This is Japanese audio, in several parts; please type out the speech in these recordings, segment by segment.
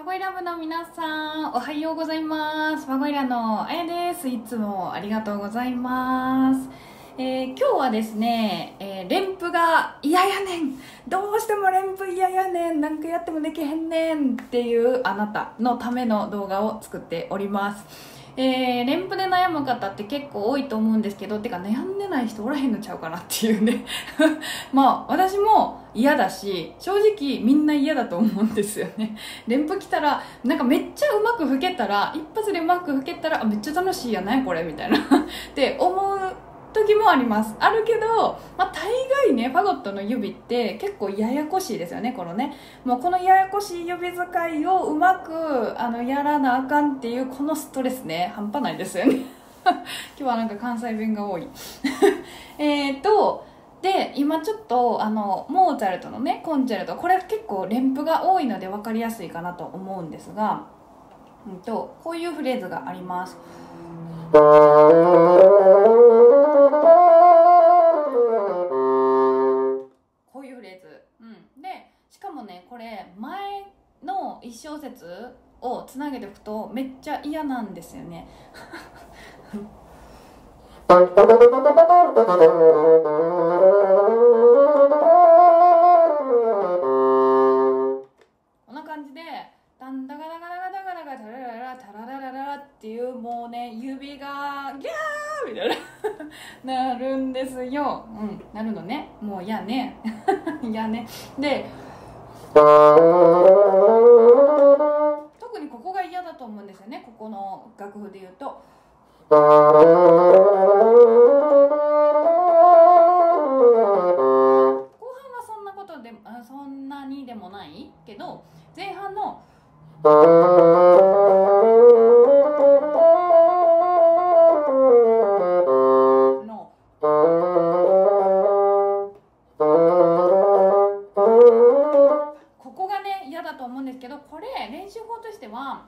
マゴイラ部の皆さん、おはようございます。マゴイラのあやです。いつもありがとうございます。えー今日はですね、えー連符が嫌やねんどうしても連符嫌やねんなんかやってもできへんねんっていうあなたのための動画を作っております。えー連符で悩む方って結構多いと思うんですけどてか悩んでない人おらへんのちゃうかなっていうね まあ私も嫌だし正直みんな嫌だと思うんですよね。連符来たらなんかめっちゃうまく吹けたら一発でうまく吹けたらあめっちゃ楽しいやないこれみたいな。って思う時もあります。あるけど、まあ、大概ねファゴットの指って結構ややこしいですよねこのね。もうこのややこしい指使いをうまくあのやらなあかんっていうこのストレスね半端ないですよね。今日はなんか関西弁が多い。えっとで今ちょっとあのモーツァルトのねコンチェルトこれ結構連符が多いので分かりやすいかなと思うんですが、うん、とこういうフレーズがあります。こういうフレーズ、うん、でしかもねこれ前の1小節をつなげておくとめっちゃ嫌なんですよね。ですよ。うん。なるのね。もう嫌ね。嫌ね。で特にここが嫌だと思うんですよね。ここの楽譜で言うと。後半はそんなことでそんなにでもないけど前半ののけどこれ練習法としては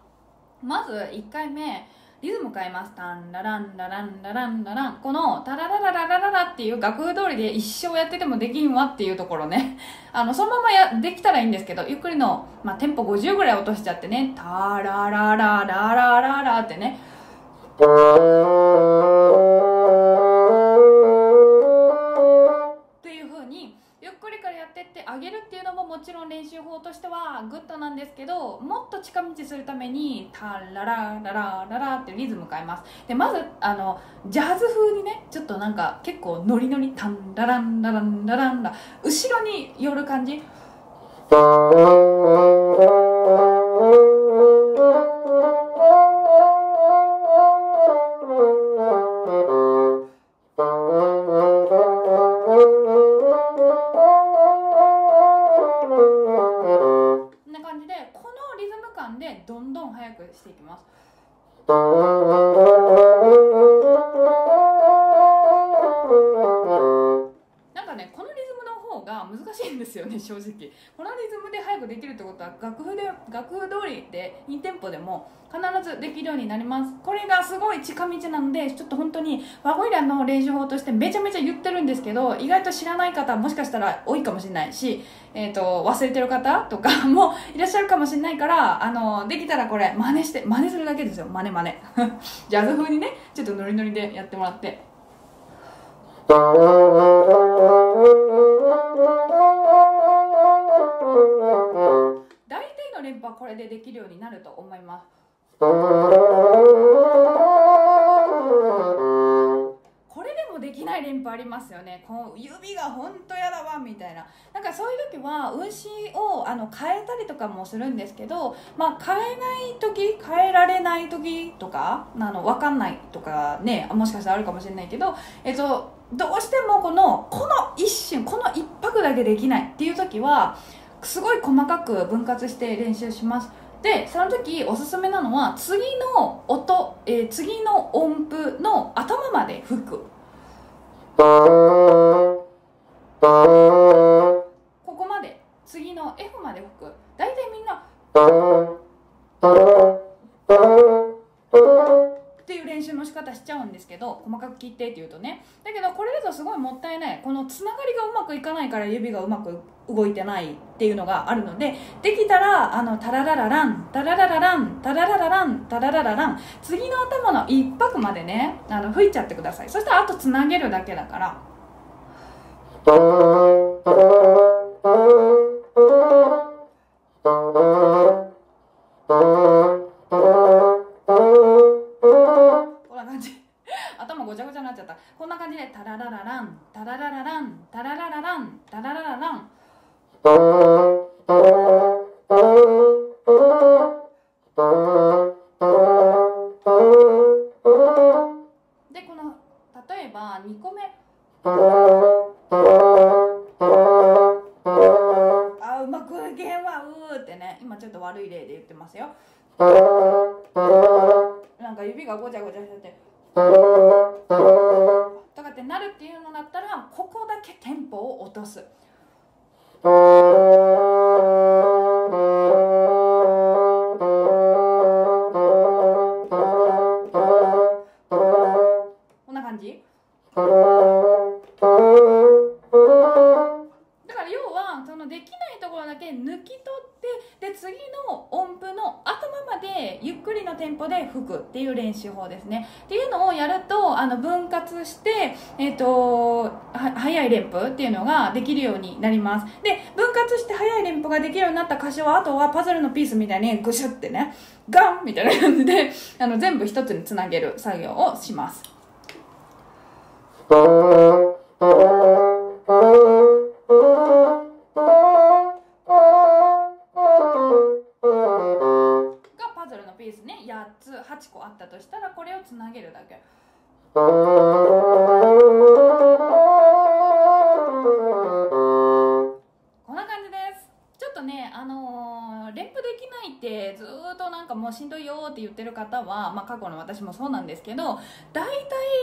まず1回目リズム変えます。タンラランラランラランララン。このタラララララララっていう楽譜通りで一生やっててもできんわっていうところね。あのそのままやできたらいいんですけどゆっくりの、まあ、テンポ50ぐらい落としちゃってねタラララララララってね。っていう風にゆっくりからやってってあげるってもちろん練習法としてはグッドなんですけどもっと近道するためにタララララララってリズム変えます。でまずあのジャズ風にねちょっとなんか結構ノリノリタンラランラランラランラ後ろに寄る感じ。正直。このリズムで速くできるってことは楽譜で楽譜通りで2テンポでも必ずできるようになります。これがすごい近道なのでちょっと本当にワゴイラの練習法としてめちゃめちゃ言ってるんですけど意外と知らない方もしかしたら多いかもしれないし、えー、と忘れてる方とか もいらっしゃるかもしれないからあのできたらこれ真似して真似するだけですよ。真似真似。ジャズ風にねちょっとノリノリでやってもらって。はこれでできるようになると思います。これでもできない連覇ありますよね。こう指が本当やだわみたいな。なんかそういう時は運指をあの変えたりとかもするんですけどまあ変えない時変えられない時とかあの分かんないとかねもしかしたらあるかもしれないけどえっとどうしてもこのこの一瞬この一拍だけできないっていう時はすごい細かく分割して練習します。でその時おすすめなのは次の音、えー次の音符の頭まで吹く。ここまで。次の F まで吹く。大体みんな方しちゃうんですけど細かく切ってって言うとね。だけどこれだとすごいもったいない。このつながりがうまくいかないから指がうまく動いてないっていうのがあるのでできたらあのタラララランタラララランタラララランタララララン次の頭の一拍までねあの吹いちゃってください。そしたらあとつなげるだけだから。ごちゃごちゃになっちゃったこんな感じでタラララランタラララランタラララランタララララン。でこの例えば2個目。あうまくいけんわうーってね。今ちょっと悪い例で言ってますよ。なんか指がごちゃごちゃしててとかってなるっていうのだったらここだけテンポを落とす。っていう練習法ですね。っていうのをやるとあの分割して、えっとは速い連符っていうのができるようになります。で分割して早い連符ができるようになった箇所はあとはパズルのピースみたいにグシュってねガン!みたいな感じであの全部一つにつなげる作業をします。もうしんどいよって言ってる方は、まあ、過去の私もそうなんですけど大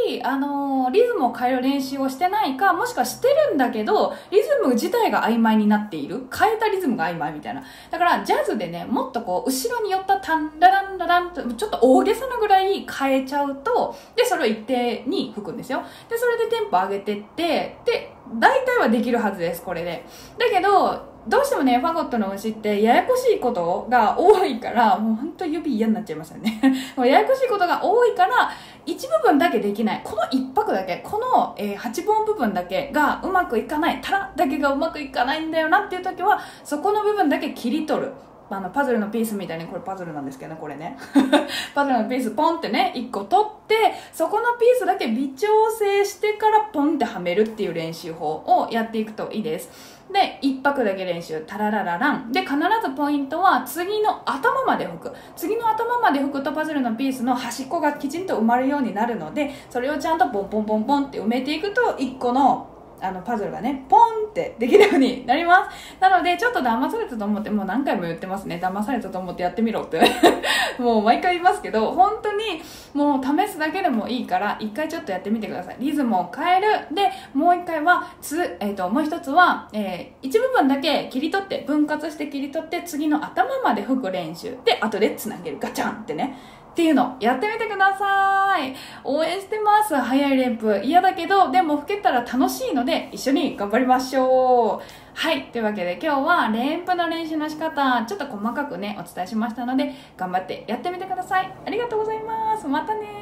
体、あのーリズムを変える練習をしてないかもしくはしてるんだけどリズム自体が曖昧になっている。変えたリズムが曖昧みたいな。だからジャズでねもっとこう後ろに寄ったタンラランラランとちょっと大げさなぐらい変えちゃうとでそれを一定に吹くんですよ。でそれでテンポ上げてってで大体はできるはずですこれで。だけどどうしてもねファゴットの牛ってややこしいことが多いからもうほんと指嫌になっちゃいましたね。もうややこしいことが多いから一部分だけできない。この1拍だけ。この、えー、8本部分だけがうまくいかない。タラだけがうまくいかないんだよなっていう時はそこの部分だけ切り取る。あのパズルのピースみたいにこれパズルなんですけどねこれね。パズルのピースポンってね1個取ってそこのピースだけ微調整してからポンってはめるっていう練習法をやっていくといいです。で1拍だけ練習タララララン。で必ずポイントは次の頭まで吹く。次の頭まで吹くとパズルのピースの端っこがきちんと埋まるようになるのでそれをちゃんとポンポンポンポンって埋めていくと1個のあのパズルがねポンってできるようになります。なのでちょっと騙されたと思ってもう何回も言ってますね。騙されたと思ってやってみろって。もう毎回言いますけど本当にもう試すだけでもいいから一回ちょっとやってみてください。リズムを変える。でもう一回はつ、えー、ともう一つは、えー一部分だけ切り取って分割して切り取って次の頭まで吹く練習。で後でつなげる。ガチャンってね。っていうのやってみてください。応援してます。早い連符。嫌だけどでも老けたら楽しいので一緒に頑張りましょう。はい。というわけで今日は連符の練習の仕方ちょっと細かくねお伝えしましたので頑張ってやってみてください。ありがとうございます。またね